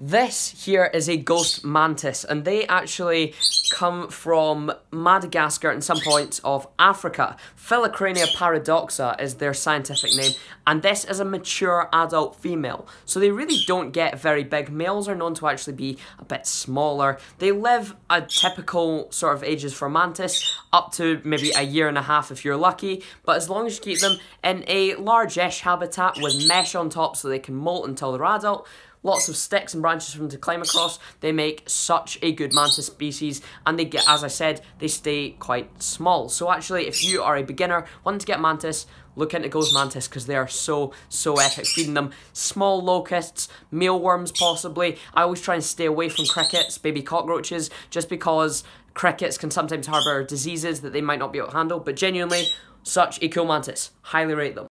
This here is a ghost mantis, and they actually come from Madagascar and some points of Africa. Phyllocrania paradoxa is their scientific name, and this is a mature adult female. So they really don't get very big. Males are known to actually be a bit smaller. They live a typical sort of ages for mantis, up to maybe a year and a half if you're lucky, but as long as you keep them in a large-ish habitat with mesh on top so they can molt until they're adult, lots of sticks and branches for them to climb across. They make such a good mantis species, and they get, as I said, they stay quite small. So actually, if you are a beginner wanting to get mantis, look into ghost mantis because they are so so epic. Feeding them small locusts, mealworms possibly. I always try and stay away from crickets, baby cockroaches, just because crickets can sometimes harbour diseases that they might not be able to handle. But genuinely, such cool mantis. Highly rate them.